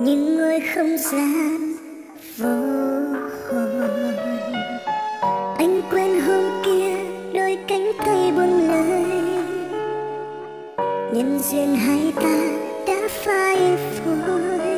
những người không gian vô hồn. Anh quên hôm kia đôi cánh tay buông lơi nhân duyên hai ta đã phai phôi.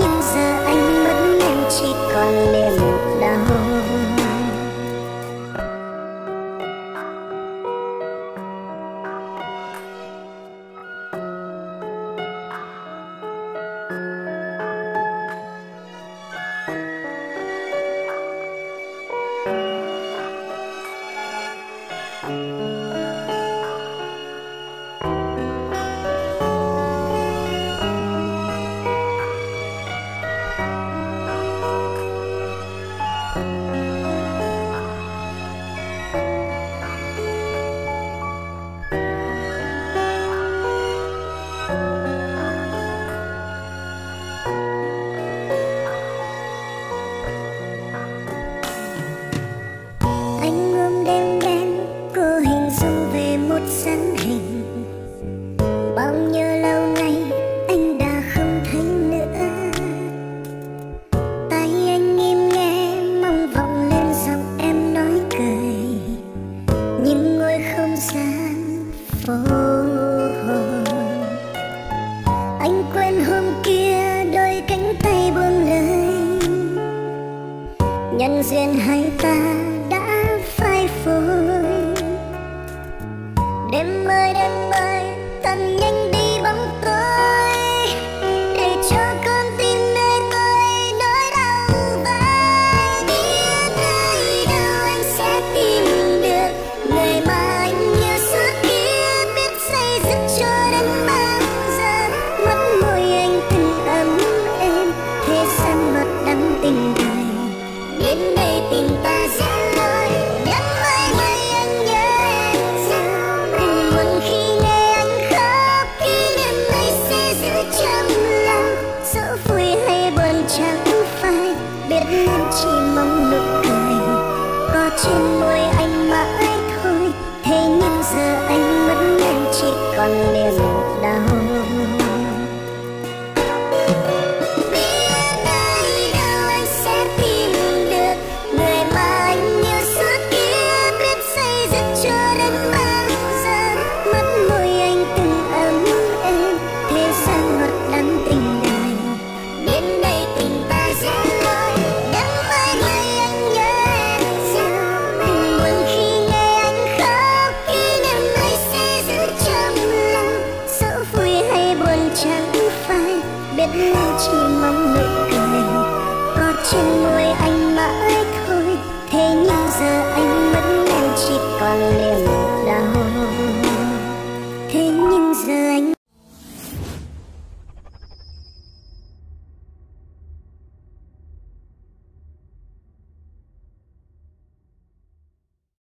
anh quên hôm kia đôi cánh tay buông lơi nhân duyên hai ta đã phai phôi. Đêm ơi đêm ơi, tan nhanh to you